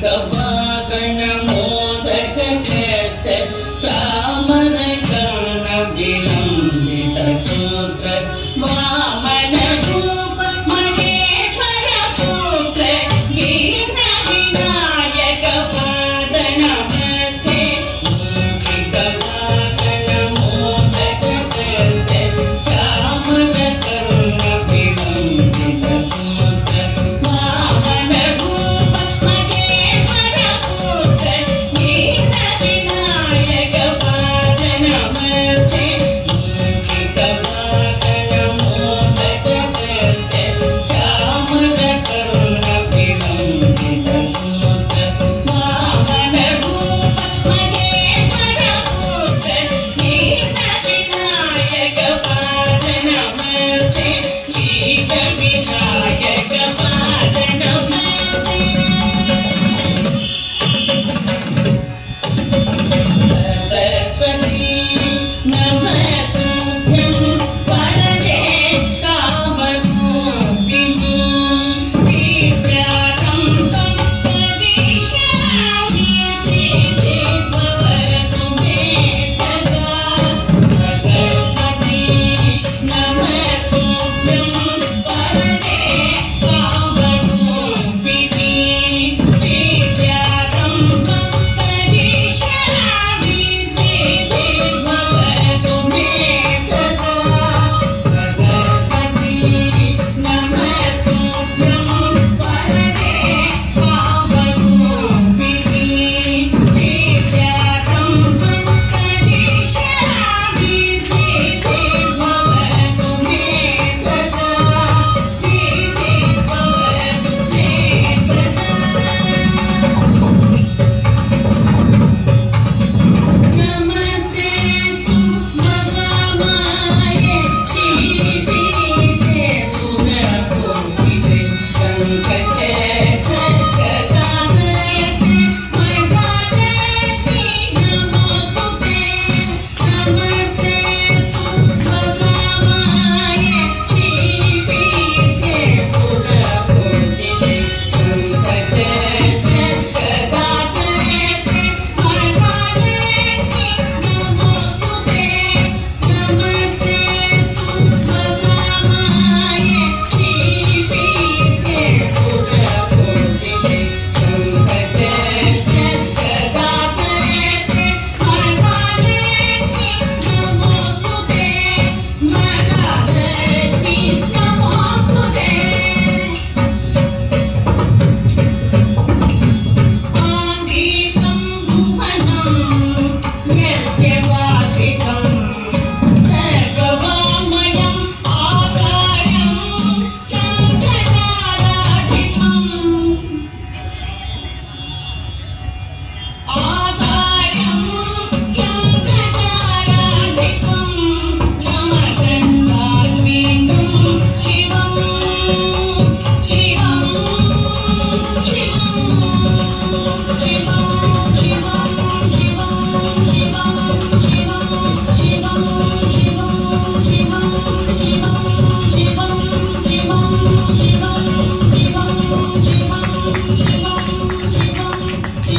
कर्ण